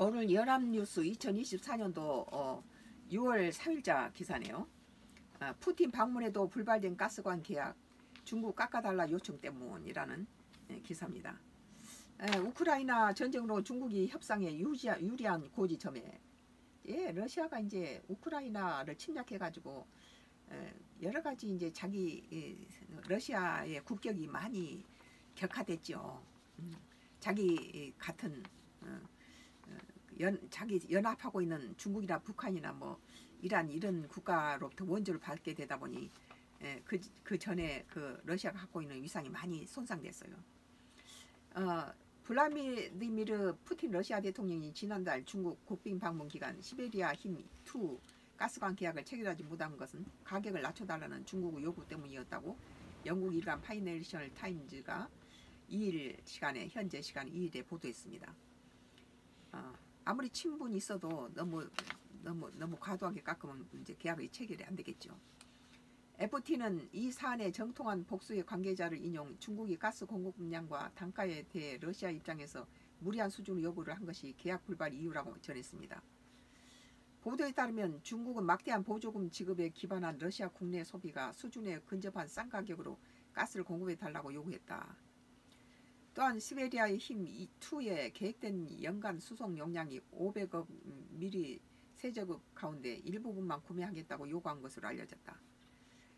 오늘 연합뉴스 2024년도 어, 6월 4일자 기사네요. 아, 푸틴 방문에도 불발된 가스관 계약 중국 깎아달라 요청 때문이라는 예, 기사입니다. 에, 우크라이나 전쟁으로 중국이 협상에 유지한, 유리한 고지점에 예, 러시아가 이제 우크라이나를 침략해가지고 에, 여러 가지 이제 자기 예, 러시아의 국격이 많이 격화됐죠. 음, 자기 같은 어, 어, 연, 자기 연합하고 있는 중국이나 북한이나 뭐 이란 이런 국가로부터 원조를 받게 되다 보니 예, 그, 그 전에 그 러시아가 갖고 있는 위상이 많이 손상됐어요. 어, 블라디미르 푸틴 러시아 대통령이 지난달 중국 국빈 방문 기간 시베리아 힘2 가스관 계약을 체결하지 못한 것은 가격을 낮춰달라는 중국의 요구 때문이었다고 영국 일간 파이낸셜 타임즈가 2일 시간에 현지 시간 2일에 보도했습니다. 어, 아무리 친분이 있어도 너무 너무 너무 과도하게 깎으면 이제 계약이 체결이 안 되겠죠. FT는 이 사안에 정통한 복수의 관계자를 인용 중국이 가스 공급량과 단가에 대해 러시아 입장에서 무리한 수준의 요구를 한 것이 계약 불발 이유라고 전했습니다. 보도에 따르면 중국은 막대한 보조금 지급에 기반한 러시아 국내 소비가 수준에 근접한 싼 가격으로 가스를 공급해 달라고 요구했다. 또한 시베리아의 힘2에 계획된 연간 수송 용량이 500억 미리 세제급 가운데 일부분만 구매하겠다고 요구한 것으로 알려졌다.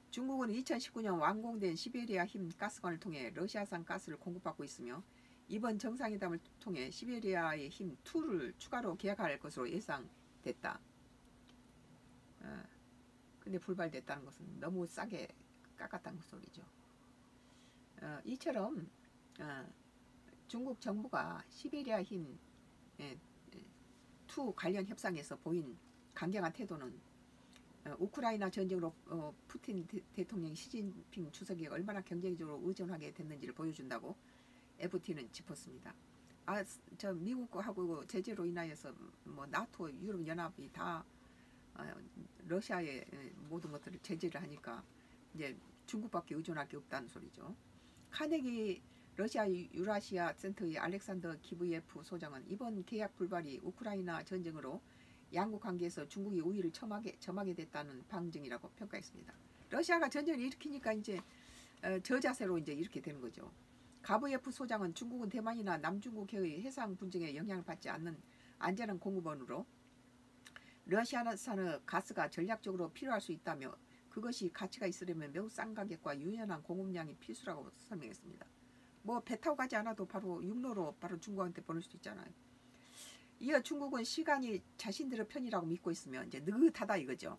중국은 2019년 완공된 시베리아 힘 가스관을 통해 러시아산 가스를 공급받고 있으며 이번 정상회담을 통해 시베리아의 힘 2를 추가로 계약할 것으로 예상됐다. 어, 근데 불발됐다는 것은 너무 싸게 깎았다는 소리죠. 어, 이처럼 어, 중국 정부가 시베리아 힘2 예, 관련 협상에서 보인 강경한 태도는 어, 우크라이나 전쟁으로 어, 푸틴 대, 통령 시진핑 주석이 얼마나 경제적으로 의존하게 됐는지를 보여준다고 FT는 짚었습니다. 아, 저 미국하고 제재로 인하여서 뭐 나토, 유럽 연합이 다 어, 러시아의 모든 것들을 제재를 하니까 이제 중국밖에 의존할 게 없다는 소리죠. 카네기 러시아 유라시아 센터의 알렉산더 기브예프 소장은 이번 계약 불발이 우크라이나 전쟁으로 양국 관계에서 중국이 우위를 점하게, 점하게 됐다는 방증이라고 평가했습니다. 러시아가 전쟁을 일으키니까 이제 어, 저자세로 이제 이렇게 되는 거죠. 가브예프 소장은 중국은 대만이나 남중국해의 해상 분쟁에 영향을 받지 않는 안전한 공급원으로 러시아산의 가스가 전략적으로 필요할 수 있다며 그것이 가치가 있으려면 매우 싼 가격과 유연한 공급량이 필수라고 설명했습니다. 뭐 배 타고 가지 않아도 바로 육로로 바로 중국한테 보낼 수 있잖아요. 이어 중국은 시간이 자신들의 편이라고 믿고 있으면 이제 느긋하다 이거죠.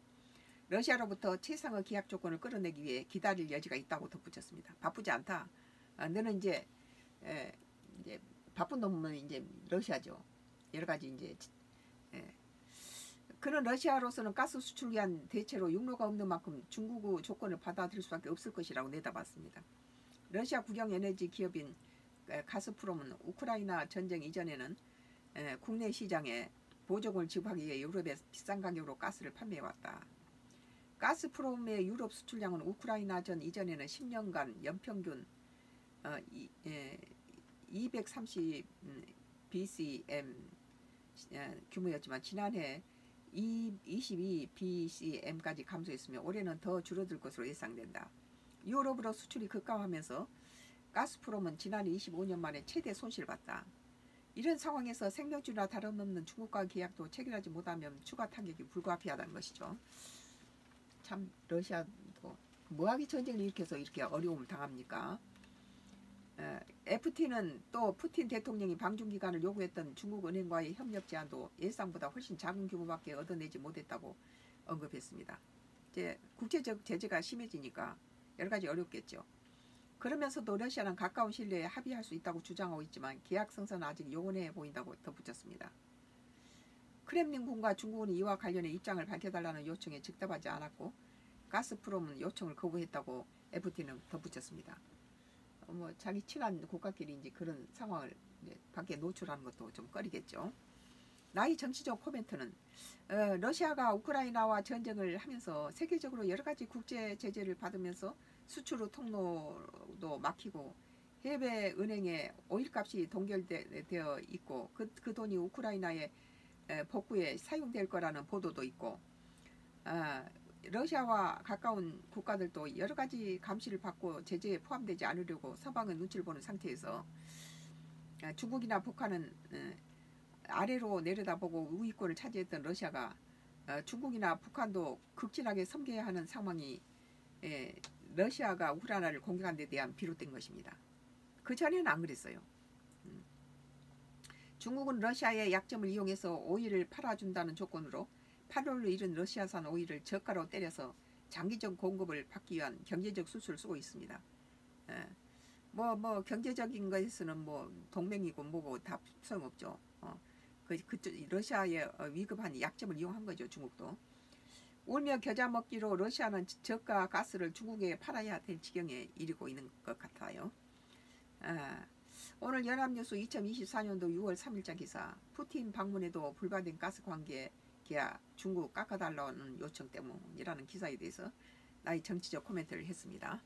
러시아로부터 최상의 계약 조건을 끌어내기 위해 기다릴 여지가 있다고 덧붙였습니다. 바쁘지 않다. 아, 너는 이제 에, 이제 바쁜 놈은 이제 러시아죠. 여러 가지 이제 에. 그는 러시아로서는 가스 수출 위한 대체로 육로가 없는 만큼 중국의 조건을 받아들일 수밖에 없을 것이라고 내다봤습니다. 러시아 국영 에너지 기업인 가스프롬은 우크라이나 전쟁 이전에는 국내 시장에 보조금을 지급하기 위해 유럽에 비싼 가격으로 가스를 판매해왔다. 가스프롬의 유럽 수출량은 우크라이나 전 이전에는 10년간 연평균 어, 이, 예, 230 BCM 규모였지만 지난해 22 BCM까지 감소했으며 올해는 더 줄어들 것으로 예상된다. 유럽으로 수출이 급감하면서 가스프롬은 지난해 25년 만에 최대 손실을 봤다. 이런 상황에서 생명줄이나 다름없는 중국과 계약도 체결하지 못하면 추가 타격이 불가피하다는 것이죠. 참 러시아도 뭐하기 전쟁을 일으켜서 이렇게 어려움을 당합니까? FT는 또 푸틴 대통령이 방중 기간을 요구했던 중국 은행과의 협력 제한도 예상보다 훨씬 작은 규모밖에 얻어내지 못했다고 언급했습니다. 이제 국제적 제재가 심해지니까 여러 가지 어렵겠죠. 그러면서도 러시아는 가까운 내에 합의할 수 있다고 주장하고 있지만 계약 성사는 아직 요원해 보인다고 덧붙였습니다. 크렘린궁과 중국은 이와 관련해 입장을 밝혀달라는 요청에 즉답하지 않았고 가스프롬은 요청을 거부했다고 FT는 덧붙였습니다. 어, 뭐 자기 친한 국가끼리 이제 그런 상황을 밖에 노출하는 것도 좀 꺼리겠죠. 나의 정치적 코멘트는 어, 러시아가 우크라이나와 전쟁을 하면서 세계적으로 여러 가지 국제 제재를 받으면서 수출 후 통로도 막히고 해외 은행에 오일값이 동결되어 있고 그, 그 돈이 우크라이나의 에, 복구에 사용될 거라는 보도도 있고 아, 러시아와 가까운 국가들도 여러 가지 감시를 받고 제재에 포함되지 않으려고 서방은 눈치를 보는 상태에서 아, 중국이나 북한은 에, 아래로 내려다보고 우위권을 차지했던 러시아가 어, 중국이나 북한도 극진하게 섬겨야 하는 상황이 에, 러시아가 우크라이나를 공격한 데 대한 비롯된 것입니다. 그 전에는 안 그랬어요. 음. 중국은 러시아의 약점을 이용해서 오일을 팔아준다는 조건으로 8월로 이른 러시아산 오일을 저가로 때려서 장기적 공급을 받기 위한 경제적 수술을 쓰고 있습니다. 뭐뭐 뭐 경제적인 것에서는 뭐 동맹이고 뭐고 다 소용없죠. 어. 그, 그 러시아의 어, 위급한 약점을 이용한 거죠 중국도. 울며 겨자 먹기로 러시아는 저가 가스를 중국에 팔아야 될 지경에 이르고 있는 것 같아요. 아, 오늘 연합뉴스 2024년도 6월 3일자 기사 푸틴 방문에도 불발된 가스 관계 계약 중국 깎아달라는 요청 때문이라는 기사에 대해서 나의 정치적 코멘트를 했습니다.